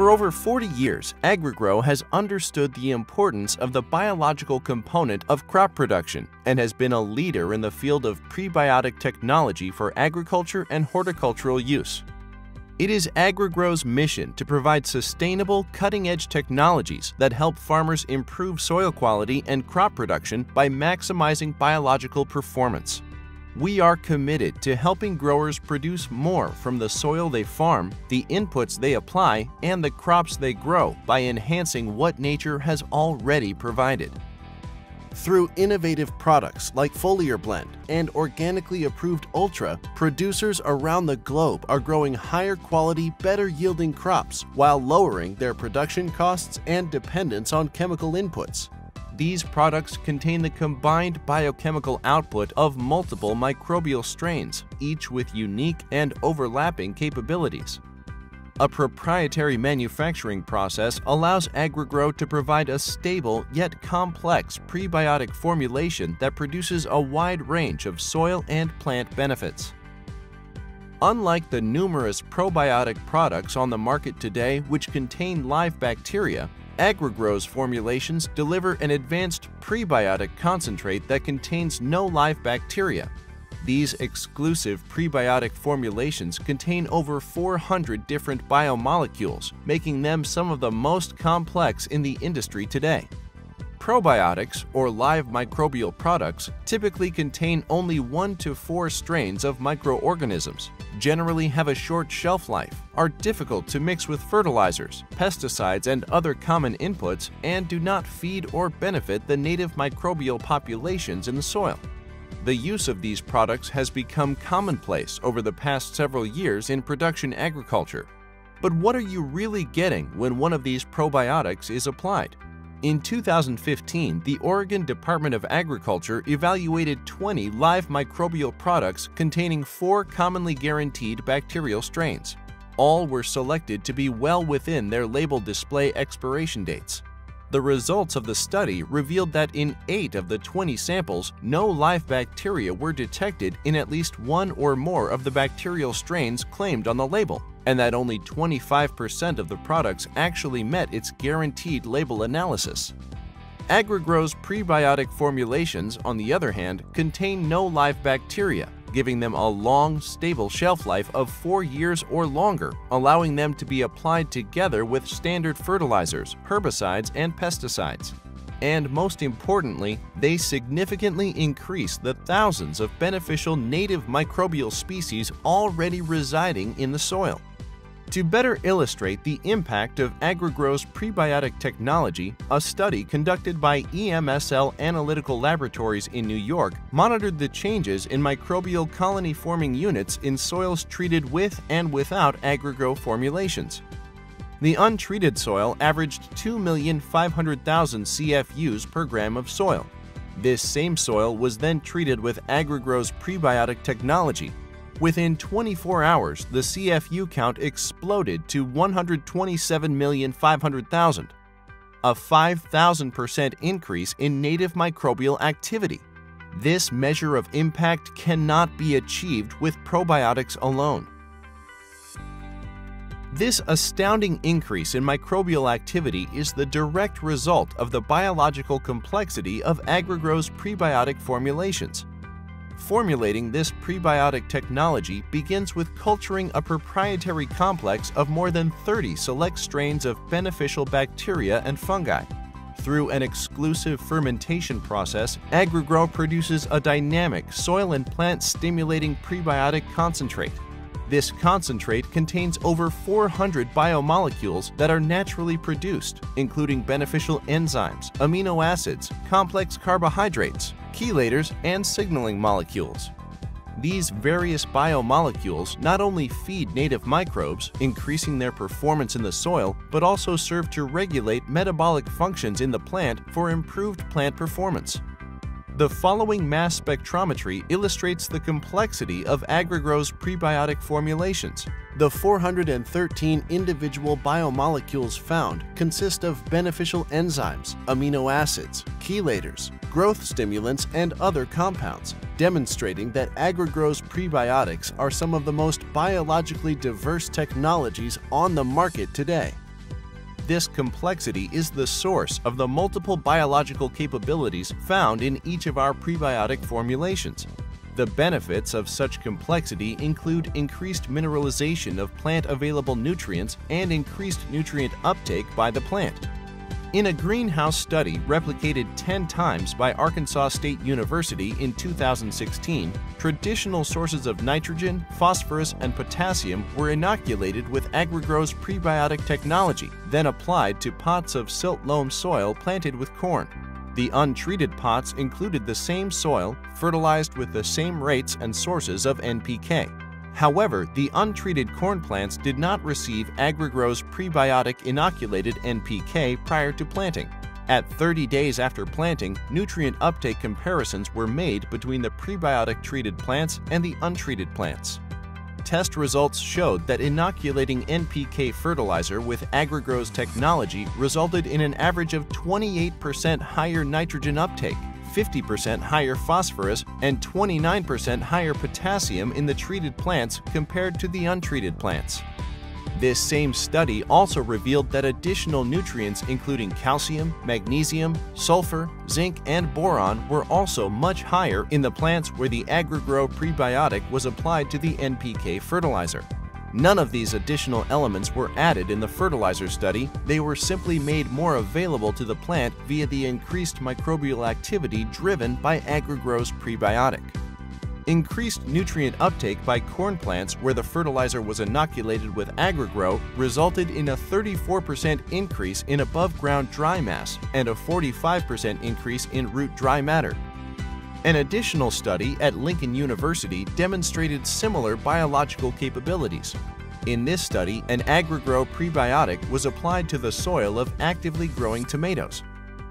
For over 40 years, AgriGro has understood the importance of the biological component of crop production and has been a leader in the field of prebiotic technology for agriculture and horticultural use. It is AgriGro's mission to provide sustainable, cutting-edge technologies that help farmers improve soil quality and crop production by maximizing biological performance. We are committed to helping growers produce more from the soil they farm, the inputs they apply, and the crops they grow by enhancing what nature has already provided. Through innovative products like FoliarBlend and organically approved Ultra, producers around the globe are growing higher quality, better yielding crops while lowering their production costs and dependence on chemical inputs. These products contain the combined biochemical output of multiple microbial strains, each with unique and overlapping capabilities. A proprietary manufacturing process allows AgriGro to provide a stable yet complex prebiotic formulation that produces a wide range of soil and plant benefits. Unlike the numerous probiotic products on the market today which contain live bacteria, AgriGro's formulations deliver an advanced prebiotic concentrate that contains no live bacteria, these exclusive prebiotic formulations contain over 400 different biomolecules, making them some of the most complex in the industry today. Probiotics, or live microbial products, typically contain only 1 to 4 strains of microorganisms, generally have a short shelf life, are difficult to mix with fertilizers, pesticides, and other common inputs, and do not feed or benefit the native microbial populations in the soil. The use of these products has become commonplace over the past several years in production agriculture. But what are you really getting when one of these probiotics is applied? In 2015, the Oregon Department of Agriculture evaluated 20 live microbial products containing four commonly guaranteed bacterial strains. All were selected to be well within their label display expiration dates. The results of the study revealed that in 8 of the 20 samples, no live bacteria were detected in at least one or more of the bacterial strains claimed on the label, and that only 25% of the products actually met its guaranteed label analysis. AgriGro's prebiotic formulations, on the other hand, contain no live bacteria, giving them a long, stable shelf life of four years or longer, allowing them to be applied together with standard fertilizers, herbicides, and pesticides. And most importantly, they significantly increase the thousands of beneficial native microbial species already residing in the soil. To better illustrate the impact of AgriGro's prebiotic technology, a study conducted by EMSL Analytical Laboratories in New York monitored the changes in microbial colony-forming units in soils treated with and without AgriGro formulations. The untreated soil averaged 2,500,000 CFUs per gram of soil. This same soil was then treated with AgriGro's prebiotic technology Within 24 hours, the CFU count exploded to 127,500,000, a 5,000% increase in native microbial activity. This measure of impact cannot be achieved with probiotics alone. This astounding increase in microbial activity is the direct result of the biological complexity of AgriGro's prebiotic formulations. Formulating this prebiotic technology begins with culturing a proprietary complex of more than 30 select strains of beneficial bacteria and fungi. Through an exclusive fermentation process, AgriGro produces a dynamic soil and plant stimulating prebiotic concentrate. This concentrate contains over 400 biomolecules that are naturally produced, including beneficial enzymes, amino acids, complex carbohydrates, chelators, and signaling molecules. These various biomolecules not only feed native microbes, increasing their performance in the soil, but also serve to regulate metabolic functions in the plant for improved plant performance. The following mass spectrometry illustrates the complexity of AgriGro's prebiotic formulations. The 413 individual biomolecules found consist of beneficial enzymes, amino acids, chelators, growth stimulants, and other compounds, demonstrating that AgriGro's prebiotics are some of the most biologically diverse technologies on the market today. this complexity is the source of the multiple biological capabilities found in each of our prebiotic formulations. The benefits of such complexity include increased mineralization of plant-available nutrients and increased nutrient uptake by the plant. In a greenhouse study replicated 10 times by Arkansas State University in 2016, traditional sources of nitrogen, phosphorus, and potassium were inoculated with AgriGro's prebiotic technology, then applied to pots of silt loam soil planted with corn. The untreated pots included the same soil, fertilized with the same rates and sources of NPK. However, the untreated corn plants did not receive AgriGro's prebiotic inoculated NPK prior to planting. At 30 days after planting, nutrient uptake comparisons were made between the prebiotic treated plants and the untreated plants. Test results showed that inoculating NPK fertilizer with AgriGro's technology resulted in an average of 28% higher nitrogen uptake 50% higher phosphorus and 29% higher potassium in the treated plants compared to the untreated plants. This same study also revealed that additional nutrients including calcium, magnesium, sulfur, zinc, and boron were also much higher in the plants where the AgriGro prebiotic was applied to the NPK fertilizer. None of these additional elements were added in the fertilizer study, they were simply made more available to the plant via the increased microbial activity driven by AgriGro's prebiotic. Increased nutrient uptake by corn plants where the fertilizer was inoculated with AgriGro resulted in a 34% increase in above-ground dry mass and a 45% increase in root dry matter. An additional study at Lincoln University demonstrated similar biological capabilities. In this study, an AgriGro prebiotic was applied to the soil of actively growing tomatoes.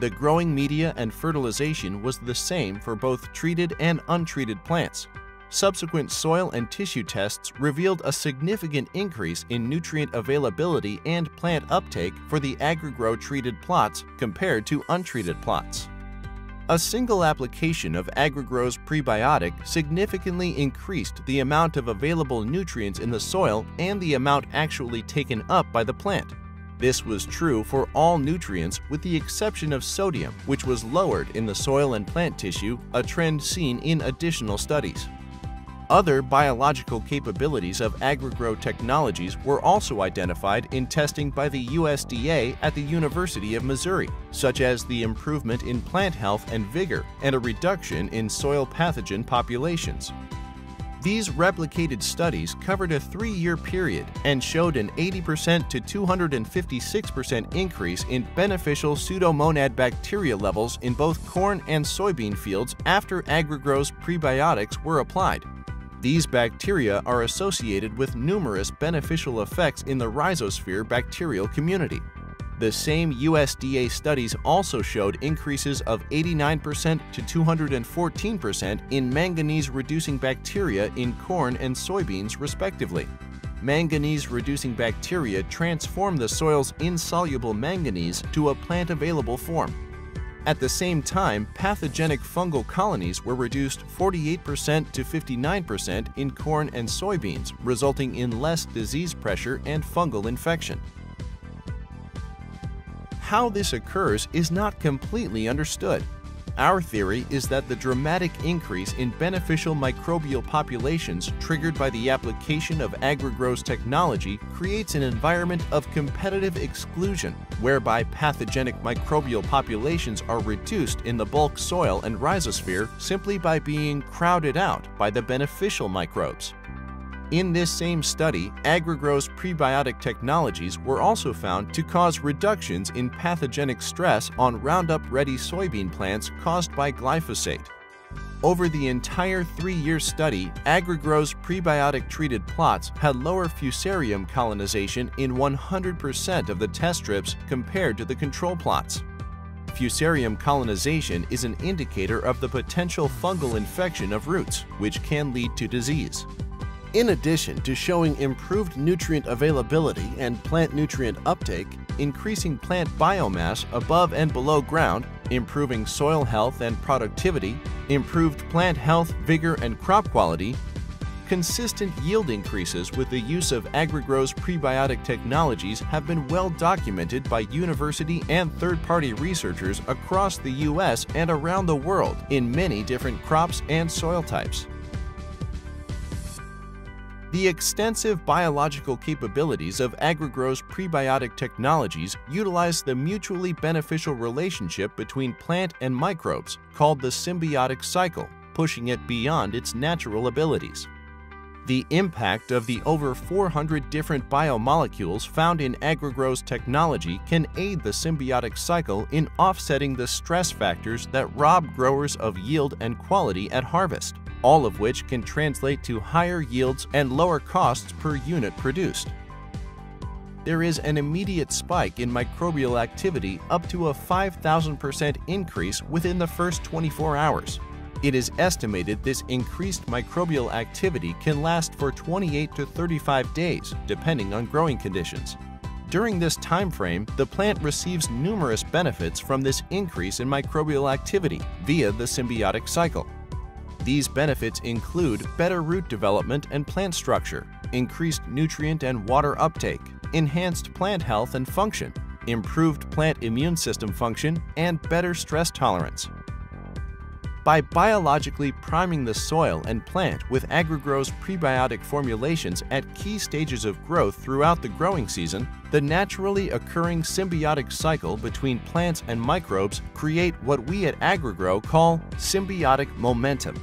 The growing media and fertilization was the same for both treated and untreated plants. Subsequent soil and tissue tests revealed a significant increase in nutrient availability and plant uptake for the AgriGro treated plots compared to untreated plots. A single application of AgriGro's prebiotic significantly increased the amount of available nutrients in the soil and the amount actually taken up by the plant. This was true for all nutrients with the exception of sodium, which was lowered in the soil and plant tissue, a trend seen in additional studies. Other biological capabilities of AgriGro technologies were also identified in testing by the USDA at the University of Missouri, such as the improvement in plant health and vigor and a reduction in soil pathogen populations. These replicated studies covered a three-year period and showed an 80% to 256% increase in beneficial Pseudomonad bacteria levels in both corn and soybean fields after AgriGro's prebiotics were applied. These bacteria are associated with numerous beneficial effects in the rhizosphere bacterial community. The same USDA studies also showed increases of 89% to 214% in manganese-reducing bacteria in corn and soybeans respectively. Manganese-reducing bacteria transform the soil's insoluble manganese to a plant-available form. At the same time, pathogenic fungal colonies were reduced 48% to 59% in corn and soybeans, resulting in less disease pressure and fungal infection. How this occurs is not completely understood. Our theory is that the dramatic increase in beneficial microbial populations triggered by the application of AgriGro's technology creates an environment of competitive exclusion, whereby pathogenic microbial populations are reduced in the bulk soil and rhizosphere simply by being crowded out by the beneficial microbes. In this same study, AgriGro's prebiotic technologies were also found to cause reductions in pathogenic stress on Roundup-ready soybean plants caused by glyphosate. Over the entire three-year study, AgriGro's prebiotic-treated plots had lower fusarium colonization in 100% of the test strips compared to the control plots. Fusarium colonization is an indicator of the potential fungal infection of roots, which can lead to disease. In addition to showing improved nutrient availability and plant nutrient uptake, increasing plant biomass above and below ground, improving soil health and productivity, improved plant health, vigor, and crop quality, Consistent yield increases with the use of AgriGro's prebiotic technologies have been well documented by university and third-party researchers across the U.S. and around the world in many different crops and soil types. The extensive biological capabilities of AgriGro's prebiotic technologies utilize the mutually beneficial relationship between plant and microbes called the symbiotic cycle, pushing it beyond its natural abilities. The impact of the over 400 different biomolecules found in AgriGro's technology can aid the symbiotic cycle in offsetting the stress factors that rob growers of yield and quality at harvest all of which can translate to higher yields and lower costs per unit produced. There is an immediate spike in microbial activity up to a 5,000% increase within the first 24 hours. It is estimated this increased microbial activity can last for 28 to 35 days, depending on growing conditions. During this time frame, the plant receives numerous benefits from this increase in microbial activity via the symbiotic cycle. These benefits include better root development and plant structure, increased nutrient and water uptake, enhanced plant health and function, improved plant immune system function, and better stress tolerance. By biologically priming the soil and plant with AgriGro's prebiotic formulations at key stages of growth throughout the growing season, the naturally occurring symbiotic cycle between plants and microbes create what we at AgriGro call symbiotic momentum.